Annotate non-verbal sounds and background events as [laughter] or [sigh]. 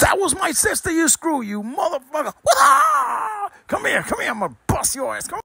That was my sister, you screw, you motherfucker. [laughs] Ah! Come here, come here, I'm gonna bust your ass. Come